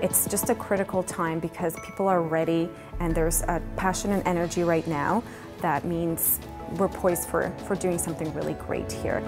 It's just a critical time because people are ready and there's a passion and energy right now that means we're poised for, for doing something really great here.